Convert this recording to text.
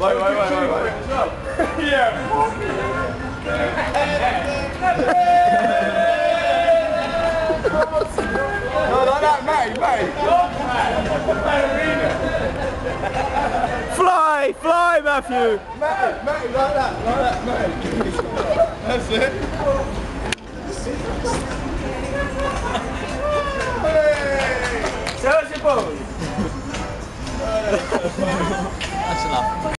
Wait, wait, wait, wait, wait. yeah. no, like that, mate, mate. Fly, fly, Matthew. Mate, mate, like that, like that, mate. That's it. Hey! Serge pose. That's enough. フフフフ。